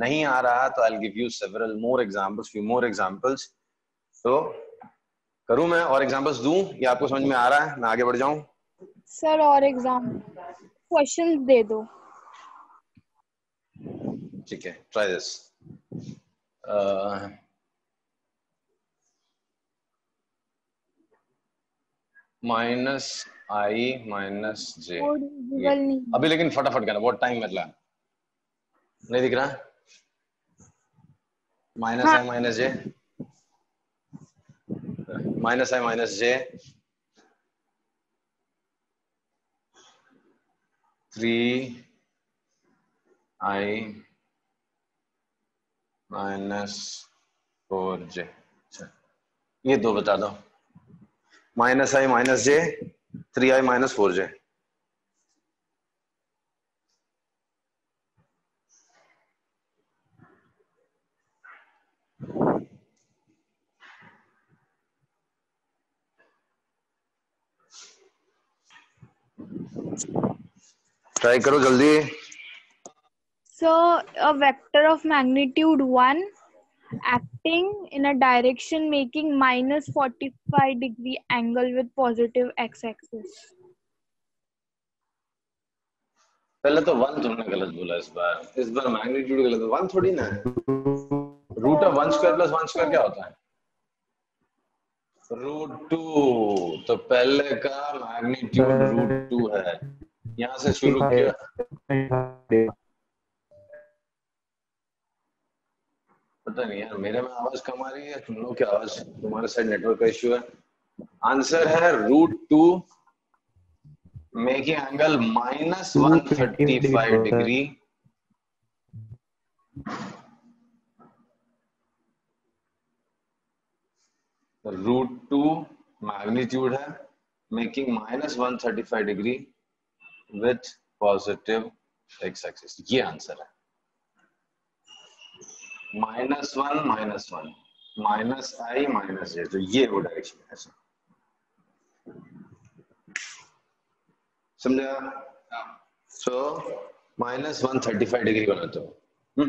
नहीं आ रहा तो I give you several more examples few more examples तो करूं मैं और एग्जाम्पल्स दू या आपको समझ में आ रहा है मैं आगे बढ़ जाऊं सर और एग्जाम क्वेश्चन दे दो ठीक है try this minus i minus j अभी लेकिन फटाफट करना बहुत टाइम मतलब नहीं दिख रहा माइनस हाँ। I minus j minus i minus j three i minus four j अच्छा, ये दो बता दो minus i minus j three i minus four j try करो जल्दी so a vector of magnitude one acting in a direction making minus forty five degree angle with positive x axis पहले तो one तुमने गलत बोला इस बार इस बार magnitude गलत वन थोड़ी ना है root of one square plus one square क्या होता है रूट टू तो पहले का मैग्नीट्यूड रूट टू है यहाँ से शुरू किया पता नहीं यार मेरे में आवाज कम आ रही है तुम लोग की आवाज तुम्हारे साइड नेटवर्क का इश्यू है आंसर है root two making angle minus one thirty five degree root two magnitude है making minus one thirty five degree with positive x axis ये आंसर है minus one minus one minus i minus j तो ये वो direction है समझा सो minus one thirty five degree बनाते हो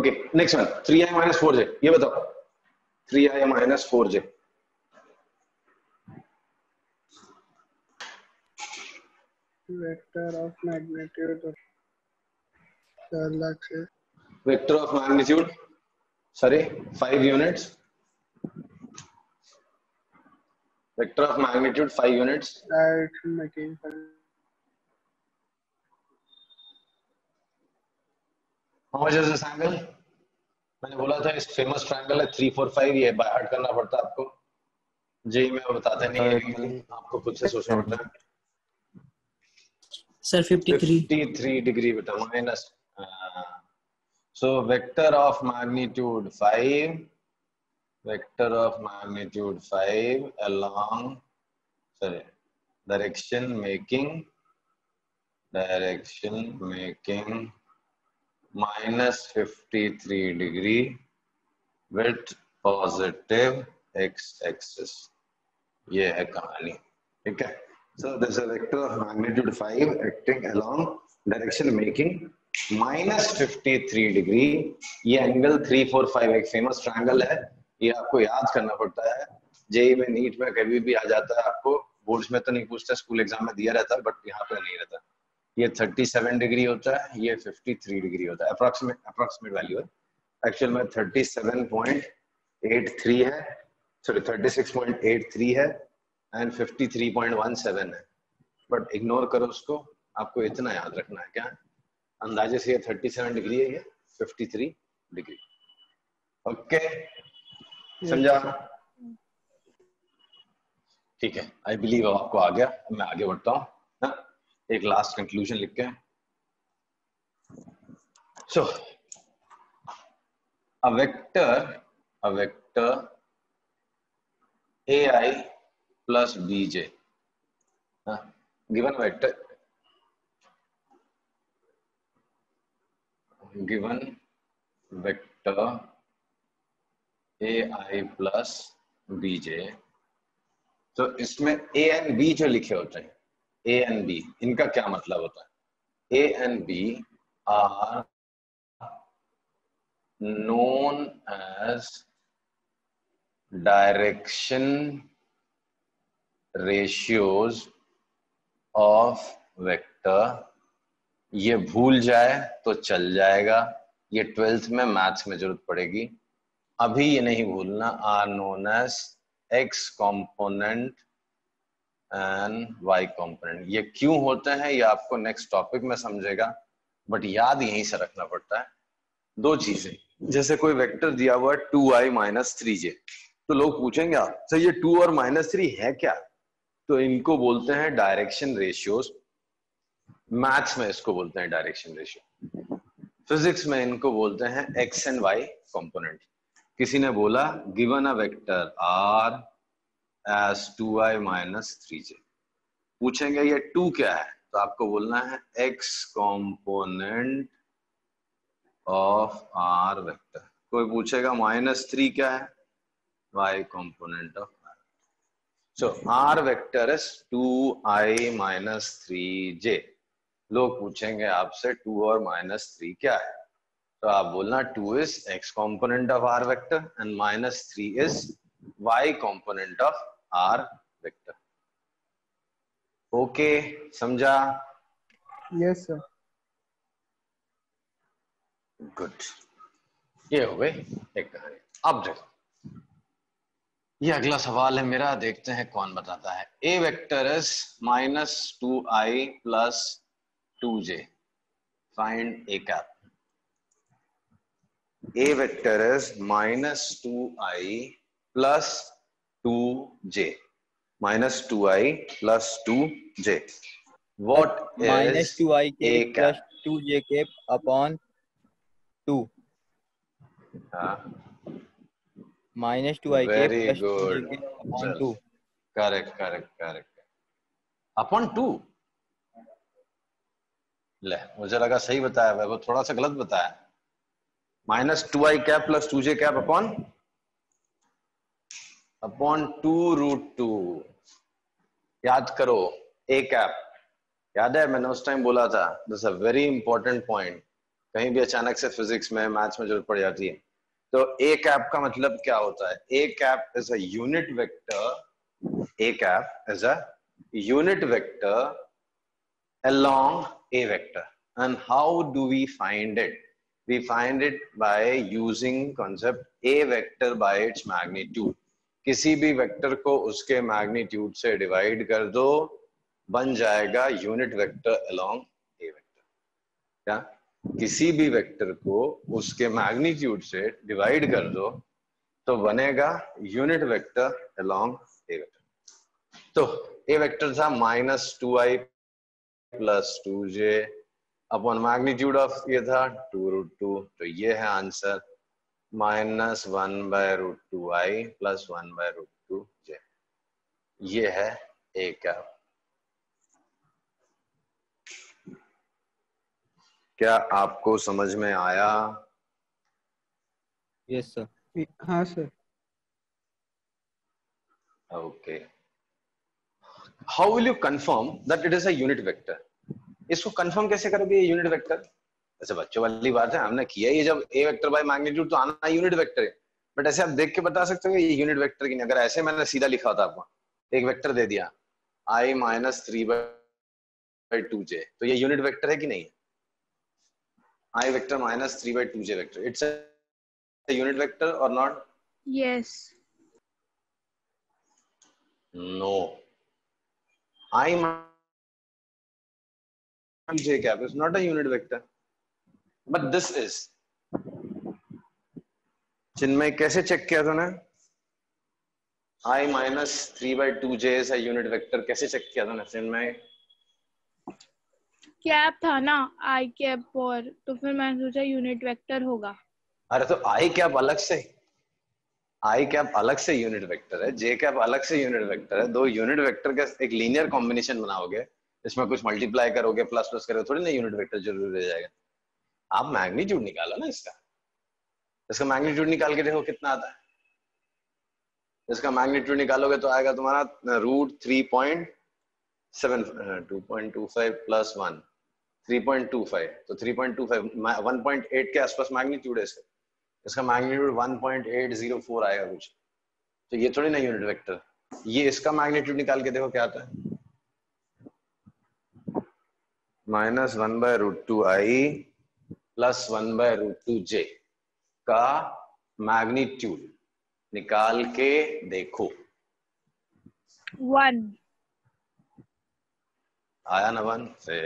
okay next one three i minus four j ये बताओ 3i minus 4j. Vector of magnitude of galaxy. Vector of magnitude, sorry, 5 units. Vector of magnitude 5 units. Direction making. How much is this angle? मैंने बोला था इस famous triangle है three four five ये by heart करना पड़ता है आपको जी मैं बताते नहीं है आपको खुद से सोचना पड़ता है sir 53 53 degree beta minus uh, so vector of magnitude 5 vector of magnitude 5 along sorry direction making direction making minus 53 degree with positive x axis ये है कहानी ठीक है so there's a vector of magnitude 5 acting along direction making minus 53 degree ये angle 345 एक famous triangle है ये आपको याद करना पड़ता है जेई में नीट में कभी भी आ जाता है आपको बोर्ड्स में तो नहीं पूछता स्कूल एग्जाम में दिया रहता है बट यहाँ पे नहीं रहता ये 37 डिग्री होता है ये 53 डिग्री होता है अप्रोक्सीमेट अप्रोक्सीमेट वैल्यू है एक्चुअल में 37.83 है सॉरी 36.83 है एंड 53.17 है बट इग्नोर करो उसको आपको इतना याद रखना है क्या अंदाजे से ये 37 डिग्री है ये 53 डिग्री ओके समझा ठीक है आई बिलीव आपको आ गया मैं आगे बढ़ता हूँ एक लास्ट कंक्लूजन लिख के so a vector a vector a i plus b j given vector given vector a i plus b j तो इसमें ए एंड बी जो लिखे होते हैं ए एंड बी इनका क्या मतलब होता है a and b are known as direction ratios of vector ये भूल जाए तो चल जाएगा ये ट्वेल्थ में मैथ्स में जरूरत पड़ेगी अभी ये नहीं भूलना are known as x component and y component ये क्यों होते हैं ये आपको नेक्स्ट टॉपिक में समझेगा बट याद यहीं से रखना पड़ता है दो चीजें जैसे कोई वेक्टर दिया हुआ है two I minus three J तो लोग पूछेंगे सर ये टू और माइनस थ्री है क्या तो इनको बोलते हैं डायरेक्शन रेशियोज मैथ्स में इसको बोलते हैं डायरेक्शन रेशियो फिजिक्स में इनको बोलते हैं एक्स एंड वाई कॉम्पोनेंट किसी ने बोला given a vector R is two i minus three j पूछेंगे ये टू क्या है तो आपको बोलना है x component of R vector कोई पूछेगा माइनस थ्री क्या है y component of R so R vector is two i minus three j लोग पूछेंगे आपसे टू और माइनस थ्री क्या है तो आप बोलना two is x component of R vector and minus three is y component of R vector okay समझा यस सर गुड ये हो गए एक कहानी अब देखो ये अगला सवाल है मेरा देखते हैं कौन बताता है a vector is minus two i plus two j find a cap vector is minus two i plus two j minus two i plus two j what minus two i के प्लस टू जे के upon two minus two i very good upon two correct correct correct upon two ले मुझे लगा सही बताया वो थोड़ा सा गलत बताया minus two i cap plus two j cap upon upon two root two याद करो ए कैप याद है मैंने उस टाइम बोला था this a very important point कहीं भी अचानक से फिजिक्स में मैथ्स में जरूरत पड़ जाती है तो ए कैप का मतलब क्या होता है a cap is at vector a cap is at vector along a vector and how do we find it we find it by using concept a vector by its magnitude किसी भी vector को उसके magnitude से divide कर दो बन जाएगा unit vector along a vector क्या किसी भी वेक्टर को उसके मैग्नीट्यूड से डिवाइड कर दो तो बनेगा unit vector along a vector तो ए वेक्टर था minus two i plus two j upon magnitude of ये था टू रूट टू तो ये है answer minus one by root two i plus one by root two j ये है ए cap क्या आपको समझ में आया यस सर हाँ sir okay how will you confirm that it is a unit vector इसको कंफर्म कैसे करोगे यूनिट वेक्टर वैसे अच्छा, बच्चों वाली बात है हमने किया ये जब ए वेक्टर बाय मैग्नीट्यूड तो आना यूनिट वेक्टर है बट ऐसे आप देख के बता सकते हो ये यूनिट वेक्टर की नहीं अगर ऐसे मैंने सीधा लिखा होता आपको एक वेक्टर दे दिया i minus three by two j तो ये यूनिट वेक्टर है कि नहीं i vector minus three by two j vector it's unit vector or not yes no i minus j cap is not a unit vector but this is जिनमें कैसे check किया तूने i minus three by two j unit vector कैसे check किया था ना जिनमें cap था ना आई कैप और तो फिर मैंने सोचा यूनिट वेक्टर होगा अरे तो आई कैप अलग से आई कैप अलग से यूनिट वेक्टर है जे कैप अलग से यूनिट वेक्टर है दो यूनिट वेक्टर का एक लीनियर कॉम्बिनेशन बनाओगे इसमें कुछ मल्टीप्लाई करोगे प्लस प्लस करोगे थोड़ी ना यूनिट वेक्टर जरूर रह जाएगा आप मैग्नीट्यूड निकालो ना इसका इसका मैग्नीट्यूड निकाल के देखो कितना आता है इसका मैग्नीट्यूड निकालोगे तो आएगा तुम्हारा root three point seven two point two five plus one three point two five तो three point two five one point eight के आसपास मैग्नीट्यूड है इसका इसका magnitude one point eight zero four आएगा कुछ तो ये थोड़ी ना यूनिट वेक्टर ये इसका मैग्नीट्यूड निकाल के देखो क्या आता है minus one by root two i plus one by root two j का मैग्नीट्यूड निकाल के देखो वन आया ना वन से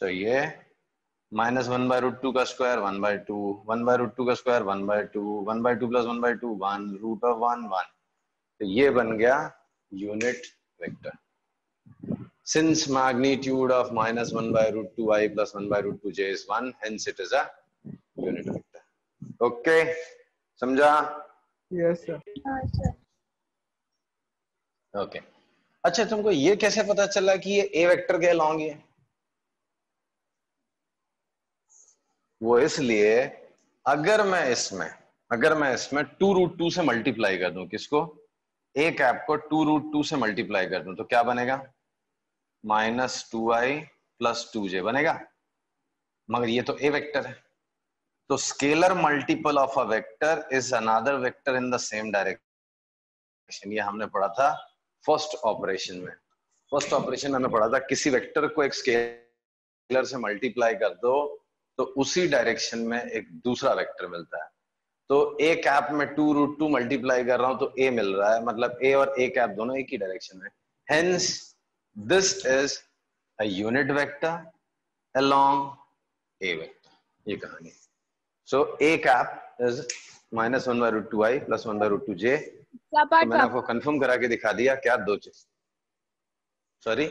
तो ये minus one by root two का square one by two one by root two का square one by two one by two plus one by two one root of one one तो ये बन गया unit vector Since magnitude of minus 1 by root 2i plus 1 by root 2j is 1, hence it is a unit vector. Okay, samjha Yes sir. Yes sir. okay. अच्छा तुमको ये कैसे पता चला कि ये ए वेक्टर के लॉन्ग है वो इसलिए अगर मैं इसमें अगर मैं इसमें टू रूट टू से मल्टीप्लाई कर दूं किसको ए कैप को टू रूट टू से मल्टीप्लाई कर दूं तो क्या बनेगा minus two i plus two j बनेगा मगर ये तो ए वेक्टर है तो scalar multiple of a vector is another vector in the same direction ये हमने पढ़ा था फर्स्ट ऑपरेशन में फर्स्ट ऑपरेशन हमने पढ़ा था किसी वेक्टर को एक स्केलर से मल्टीप्लाई कर दो तो उसी डायरेक्शन में एक दूसरा वेक्टर मिलता है तो ए कैप में टू रूट टू मल्टीप्लाई कर रहा हूं तो ए मिल रहा है मतलब ए और ए कैप दोनों एक ही डायरेक्शन में hence this is a unit vector along a vector ye kahani so a cap is minus 1 by root two i plus 1 by root two j hai maine aapko confirm kara ke dikha diya kya do cheez sorry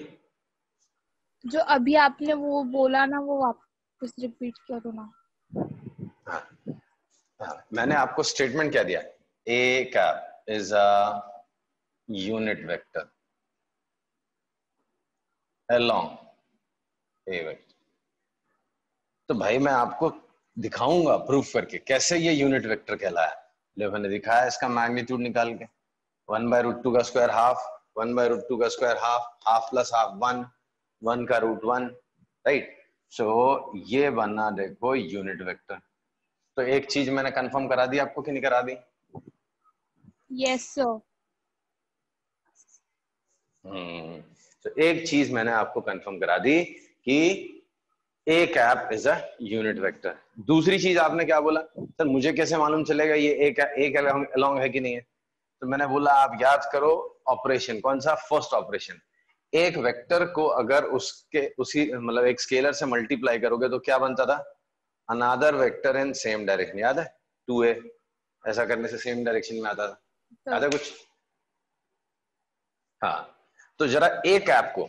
जो अभी आपने वो बोला ना वो वापस repeat करो ना हाँ, हाँ, मैंने आपको स्टेटमेंट क्या दिया a cap is a unit vector along a wait तो भाई मैं आपको दिखाऊंगा प्रूफ करके कैसे ये यूनिट वेक्टर कहलाया है मैंने दिखाया इसका मैग्नीट्यूड निकाल के वन बाय रूट टू का square half one by root two का square half half plus half one one का रूट वन राइट सो ये बनना देखो यूनिट वेक्टर तो एक चीज मैंने कंफर्म करा दी आपको कि नहीं करा दी यस yes, सो so. हम्म। तो एक चीज मैंने आपको कंफर्म करा दी कि a cap is a unit vector दूसरी चीज आपने क्या बोला सर मुझे कैसे मालूम चलेगा ये ए अलॉन्ग है कि नहीं है तो मैंने बोला आप याद करो ऑपरेशन कौन सा फर्स्ट ऑपरेशन एक वेक्टर को अगर उसके उसी मतलब एक स्केलर से मल्टीप्लाई करोगे तो क्या बनता था another vector in same direction याद है टू ए ऐसा करने से सेम डायरेक्शन में आता था तो- याद है कुछ हाँ तो जरा एक ऐप को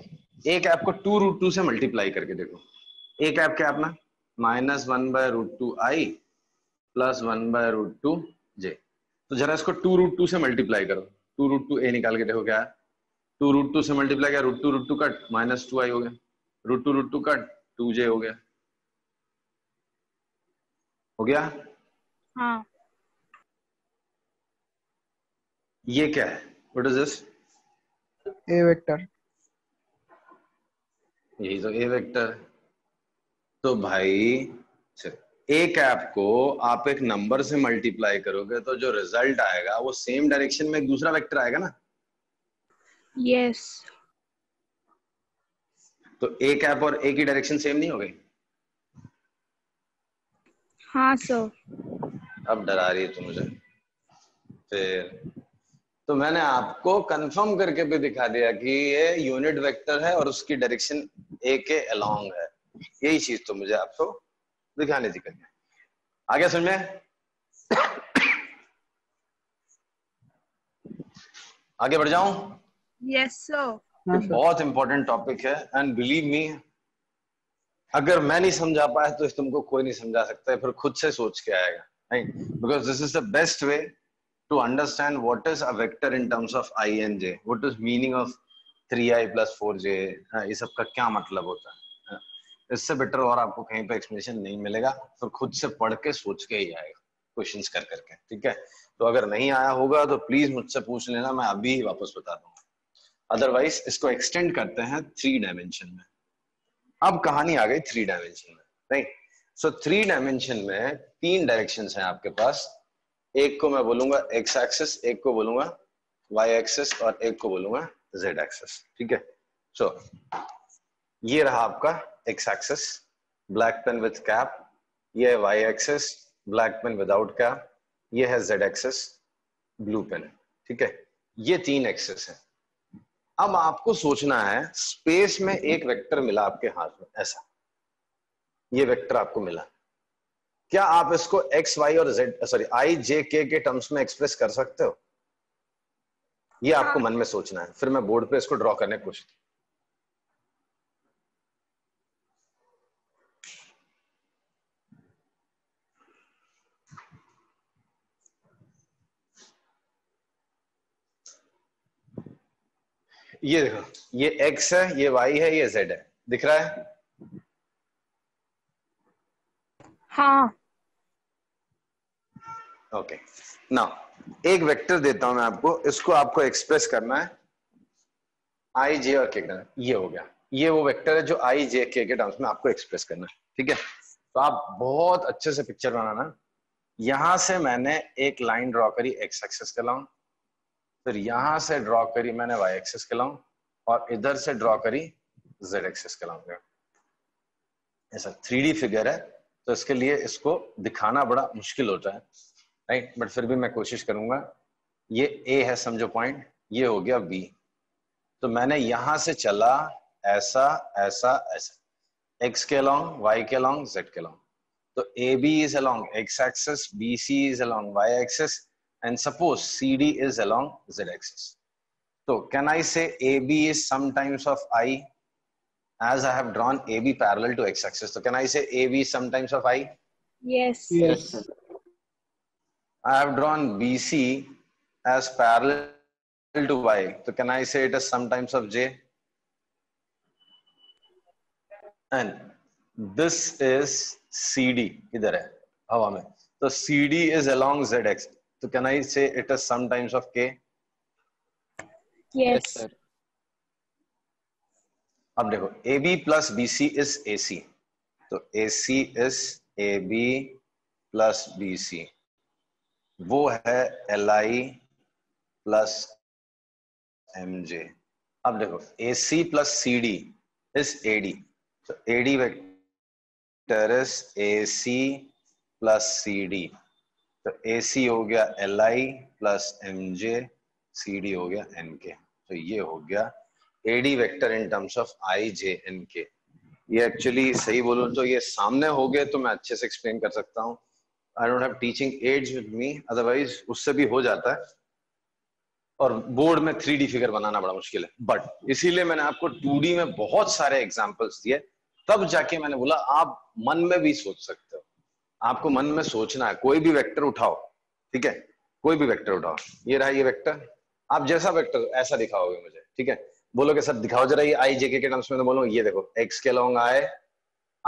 एक ऐप को टू रूट टू से मल्टीप्लाई करके देखो एक ऐप क्या अपना minus one by root two i plus one by root two j तो जरा इसको टू रूट टू से मल्टीप्लाई करो टू रूट टू ए निकाल के देखो क्या टू रूट टू से मल्टीप्लाई किया root two root two cut minus two i हो गया root two root two cut two j हो गया हो गया हाँ. ये क्या है what is this a vector यही तो ए वेक्टर तो भाई एक ऐप को आप एक नंबर से मल्टीप्लाई करोगे तो जो रिजल्ट आएगा वो सेम डायरेक्शन में एक दूसरा वेक्टर आएगा ना यस yes. तो एक ऐप और एक ही डायरेक्शन सेम नहीं हो गई हाँ सर अब डरा रही है तू मुझे फिर तो मैंने आपको कंफर्म करके भी दिखा दिया कि ये यूनिट वेक्टर है और उसकी डायरेक्शन ए के अलोंग है यही चीज तो मुझे आपको दिखाने थी करके आगे में आगे बढ़ जाऊं यस सर हाँ, बहुत इंपॉर्टेंट टॉपिक है एंड बिलीव मी अगर मैं नहीं समझा पाया तो तुमको कोई नहीं समझा सकता है फिर खुद से सोच के आएगा because this is the best way to understand what is a vector in terms of i and j what is meaning of 3i plus 4j ye sab ka kya matlab hota hai इससे better और आपको कहीं पे explanation नहीं मिलेगा फिर तो खुद से पढ़ के सोच के ही आएगा क्वेश्चंस कर करके ठीक है तो अगर नहीं आया होगा तो प्लीज मुझसे पूछ लेना मैं अभी ही वापस बता दूंगा अदरवाइज इसको एक्सटेंड करते हैं थ्री डायमेंशन में अब कहानी आ गई थ्री डायमेंशन में राइट सो थ्री डायमेंशन में तीन डायरेक्शन है आपके पास एक को मैं बोलूंगा एक्स एक्सेस एक को बोलूंगा वाई एक्सेस और एक को बोलूंगा जेड एक्सेस ठीक है सो so, ये रहा आपका x axis black pen with cap ये है y axis black pen without cap ये है जेड एक्सेस ब्लू पेन ठीक है ये तीन एक्सेस है अब आपको सोचना है स्पेस में एक वेक्टर मिला आपके हाथ में ऐसा ये वेक्टर आपको मिला क्या आप इसको एक्स वाई और z sorry i j k के टर्म्स में एक्सप्रेस कर सकते हो ये आपको हाँ। मन में सोचना है फिर मैं बोर्ड पे इसको ड्रॉ करने की कोशिश ये देखो ये एक्स है ये वाई है ये जेड है दिख रहा है हाँ ओके ना एक वेक्टर देता हूं मैं आपको इसको आपको एक्सप्रेस करना है आई जे और के ये हो गया ये वो वेक्टर है जो आई जे के के टर्म्स में आपको एक्सप्रेस करना है ठीक है तो आप बहुत अच्छे से पिक्चर बनाना यहां से मैंने एक लाइन ड्रॉ करी एक्स एक्सेस के लाऊ फिर यहां से ड्रॉ करी मैंने वाई एक्सेस के लाऊ और इधर से ड्रॉ करी जेड एक्सेस के लाऊंगा ऐसा थ्री फिगर है तो इसके लिए इसको दिखाना बड़ा मुश्किल होता है राइट right? बट फिर भी मैं कोशिश करूंगा ये ए है समझो पॉइंट ये हो गया बी तो मैंने यहां से चला ऐसा ऐसा ऐसा एक्स के अलॉन्ग वाई के अलॉन्ग जेड के अलॉन्ग तो A B is along x axis B C is along y axis and suppose C D is along z axis तो can I say A B is some times of i as I have drawn AB parallel to x-axis. So तो can I say AB sometimes of I? Yes. Yes. I have drawn BC as parallel to Y. So can I say it as is times of J? And this is CD. इधर है हवा में. So CD is along ZX. So can I say it as is times of K? Yes. yes sir. अब देखो AB plus BC is AC. तो AC is AB plus BC. वो है l i plus m j अब देखो A C plus C D is A D तो A D vector is A C plus C D तो A C हो गया l i plus m j C D हो गया N के तो ये हो गया A D vector in terms of i j and k ये एक्चुअली सही बोलो तो ये सामने हो गए तो मैं अच्छे से एक्सप्लेन कर सकता हूँ I don't have teaching aids with me otherwise उससे भी हो जाता है और बोर्ड में थ्री डी फिगर बनाना बड़ा मुश्किल है बट इसीलिए मैंने आपको टू डी में बहुत सारे एग्जाम्पल्स दिए तब जाके मैंने बोला आप मन में भी सोच सकते हो आपको मन में सोचना है कोई भी वेक्टर उठाओ ठीक है कोई भी वेक्टर उठाओ ये रहा ये वेक्टर आप जैसा वेक्टर ऐसा दिखाओगे मुझे ठीक है बोलोगे सर दिखाओ जरा ये आई जेके के टर्म्स में तो बोलो ये देखो एक्स के लॉन्ग आए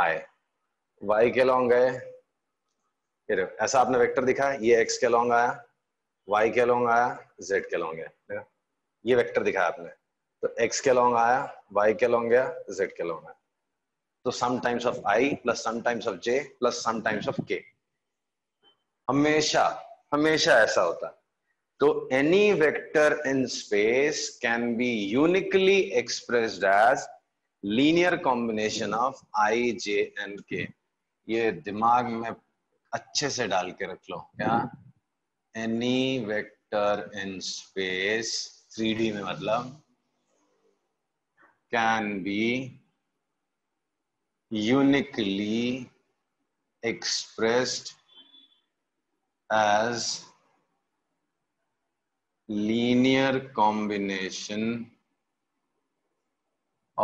आए वाई के लॉन्ग आए ये ऐसा आपने वेक्टर दिखा ये एक्स के लॉन्ग आया वाई के लॉन्ग आया जेड के लॉन्ग गया ये वेक्टर दिखा आपने तो एक्स के लॉन्ग आया वाई के लॉन्ग गया जेड के लॉन्ग आया तो some times of i plus some times of j plus some times of k हमेशा हमेशा ऐसा होता तो any vector in space can be uniquely expressed as linear combination of i j and k ये दिमाग में अच्छे से डाल के रख लो क्या any vector in space three में मतलब can be uniquely expressed as linear combination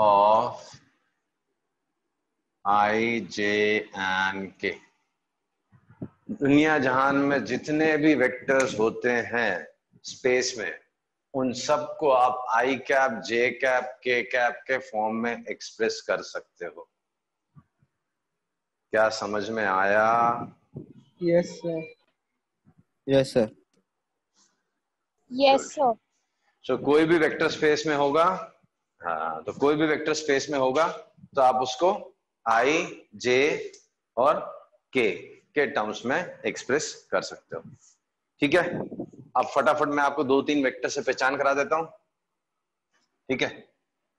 of i j and k दुनिया जहान में जितने भी वेक्टर्स होते हैं स्पेस में उन सब को आप i cap j cap k cap के फॉर्म में एक्सप्रेस कर सकते हो क्या समझ में आया yes sir yes sir yes sir so कोई भी वेक्टर स्पेस में होगा हाँ तो कोई भी वेक्टर स्पेस में होगा तो आप उसको आई जे और के के टर्म्स में एक्सप्रेस कर सकते हो ठीक है अब फटाफट मैं आपको दो तीन वेक्टर से पहचान करा देता हूं ठीक है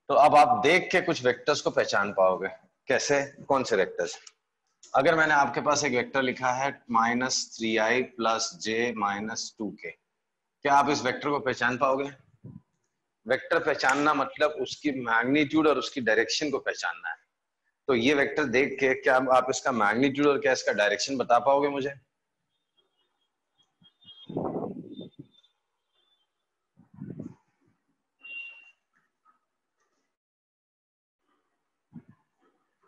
तो अब आप देख के कुछ वेक्टर्स को पहचान पाओगे कैसे कौन से वेक्टर्स अगर मैंने आपके पास एक वेक्टर लिखा है minus three I plus J minus two K क्या आप इस वेक्टर को पहचान पाओगे वेक्टर पहचानना मतलब उसकी मैग्नीट्यूड और उसकी डायरेक्शन को पहचानना है तो ये वेक्टर देख के क्या आप इसका मैग्नीट्यूड और क्या इसका डायरेक्शन बता पाओगे मुझे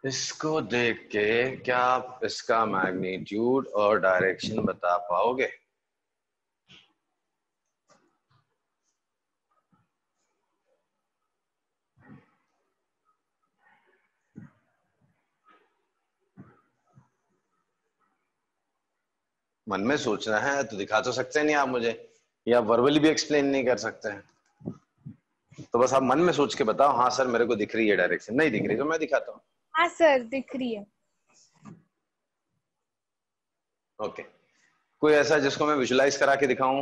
इसको देख के क्या आप इसका मैग्नीट्यूड और डायरेक्शन बता पाओगे मन में सोचना है तो दिखा तो सकते नहीं आप मुझे या वर्बली भी एक्सप्लेन नहीं कर सकते हैं तो बस आप मन में सोच के बताओ हाँ सर मेरे को दिख रही है डायरेक्शन नहीं दिख रही तो मैं दिखाता हूँ हाँ सर दिख रही है ओके कोई ऐसा जिसको मैं विजुलाइज करा के दिखाऊं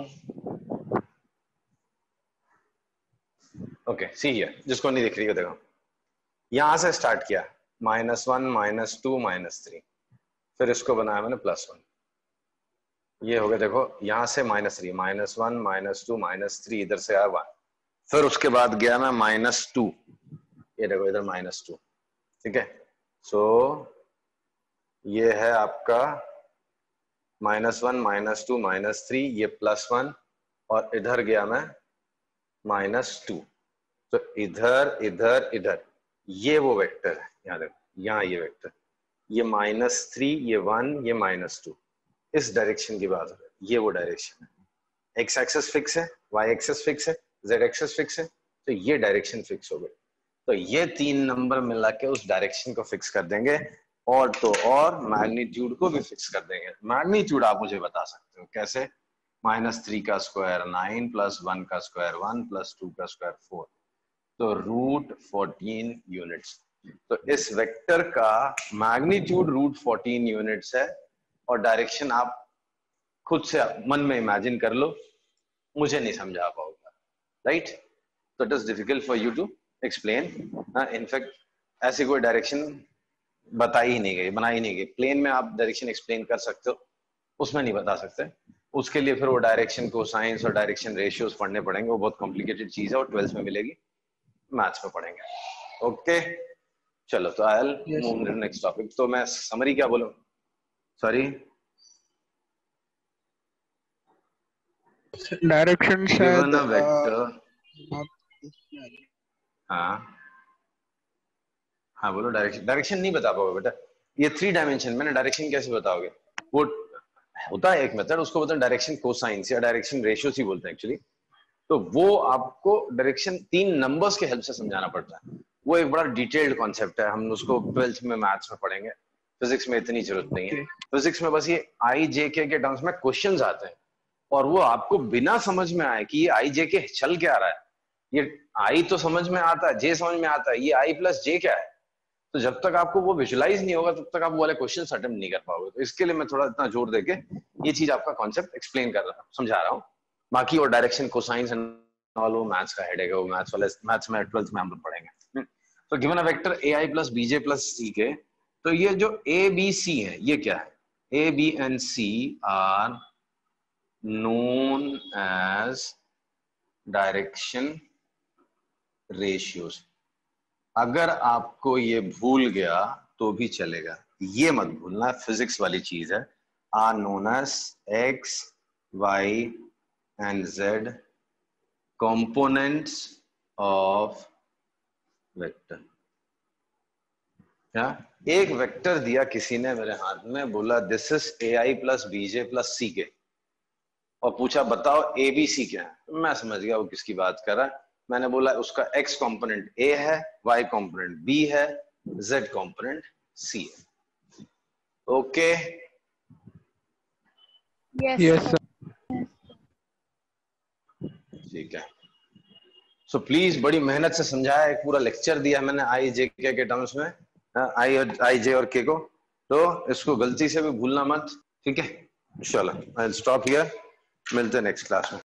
ओके सी हियर जिसको नहीं दिख रही हो देखो यहां से स्टार्ट किया minus one minus two minus three फिर इसको बनाया मैंने प्लस वन ये हो गया देखो यहां से minus three minus one minus two minus three इधर से आया वन फिर उसके बाद गया मैं माइनस टू ये देखो इधर माइनस टू ठीक है सो ये है आपका minus one minus two minus three ये प्लस वन और इधर गया मैं माइनस टू तो इधर इधर इधर ये वो वेक्टर है यहाँ देखो यहाँ ये वेक्टर ये माइनस थ्री ये वन ये माइनस टू इस डायरेक्शन की बात है ये वो डायरेक्शन है एक्स एक्सेस फिक्स है वाई एक्सेस फिक्स है जेड एक्सेस फिक्स है तो ये डायरेक्शन फिक्स हो गई तो ये तीन नंबर मिला के उस डायरेक्शन को फिक्स कर देंगे और तो और मैग्नीट्यूड को भी फिक्स कर देंगे मैग्नीट्यूड आप मुझे बता सकते हो कैसे माइनस थ्री का स्क्वायर नाइन प्लस वन का स्क्वायर वन प्लस टू का स्क्वायर फोर तो रूट फोर्टीन यूनिट्स तो इस वेक्टर का मैग्नीट्यूड रूट फोर्टीन यूनिट्स है और डायरेक्शन आप खुद से मन में इमेजिन कर लो मुझे नहीं समझा पाओगा राइट तो it is difficult for you to explain in fact ऐसी कोई डायरेक्शन बताई ही नहीं गई बनाई नहीं गई प्लेन में आप डायरेक्शन एक्सप्लेन कर सकते हो उसमें नहीं बता सकते उसके लिए फिर वो डायरेक्शन को साइंस और डायरेक्शन रेशियोज पढ़ने पड़ेंगे वो बहुत कॉम्प्लिकेटेड चीज है और ट्वेल्थ में मिलेगी मैथ्स में पढ़ेंगे ओके okay? चलो तो I'll move next topic तो मैं समरी क्या बोलूँ सॉरी डायरेक्शन शायद वेक्टर uh, हाँ।, हाँ हाँ बोलो डायरेक्शन डायरेक्शन नहीं बता पाओगे बेटा ये थ्री डायमेंशन में ना डायरेक्शन कैसे बताओगे वो होता है एक मेथड उसको बोलते हैं डायरेक्शन कोसाइन या डायरेक्शन रेशियो ही बोलते हैं एक्चुअली तो वो आपको डायरेक्शन तीन नंबर्स के हेल्प से समझाना पड़ता है वो एक बड़ा डिटेल्ड कॉन्सेप्ट है हम उसको ट्वेल्थ में मैथ्स में पढ़ेंगे फिजिक्स में इतनी जरूरत नहीं है फिजिक्स में बस ये आई जे के टर्म्स में क्वेश्चन आते हैं और वो आपको बिना समझ में आए कि ये आई जे के चल क्या रहा है ये आई तो समझ में आता है जे समझ में आता है ये आई प्लस जे क्या है तो जब तक आपको वो विजुलाइज नहीं होगा तब तक आप वो वाले क्वेश्चन अटेम्प्ट नहीं कर पाओगे तो इसके लिए मैं थोड़ा इतना जोर देके ये चीज आपका कॉन्सेप्ट एक्सप्लेन कर रहा हूँ समझा रहा हूँ बाकी और डायरेक्शन को साइंस एंड ऑल वो मैथ्स का हेड है वो मैथ्स वाले मैथ्स में ट्वेल्थ में हम लोग पढ़ेंगे हम्म। तो given a vector A I plus B J plus C K तो ये जो ए बी सी है ये क्या है A B and C are known as direction ratios अगर आपको ये भूल गया तो भी चलेगा ये मत भूलना फिजिक्स वाली चीज है are known as X Y and Z components of vector क्या एक वेक्टर दिया किसी ने मेरे हाथ में बोला this is A I plus B J plus C K और पूछा बताओ ए बी सी क्या है मैं समझ गया वो किसकी बात कर रहा है मैंने बोला उसका एक्स कॉम्पोनेंट ए है वाई कॉम्पोनेंट बी है जेड कॉम्पोनेंट सी है ओके यस ठीक है सो so, प्लीज बड़ी मेहनत से समझाया एक पूरा लेक्चर दिया मैंने आई जे के टर्म्स में हाँ, आई और आई जे और के को तो इसको गलती से भी भूलना मत ठीक है चलो आई स्टॉप हियर मिलते हैं नेक्स्ट क्लास में